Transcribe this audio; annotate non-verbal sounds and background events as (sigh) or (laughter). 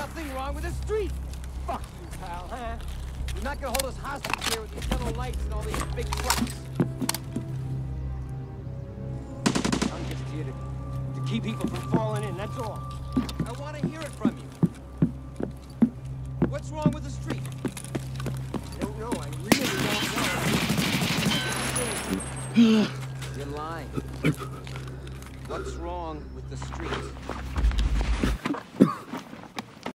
nothing wrong with the street. Fuck you, pal, huh? You're not gonna hold us hostage here with these yellow lights and all these big trucks. I'm just here to, to keep people from falling in, that's all. I want to hear it from you. What's wrong with the street? I don't know. I really don't know. (sighs) You're lying. What's wrong with the street?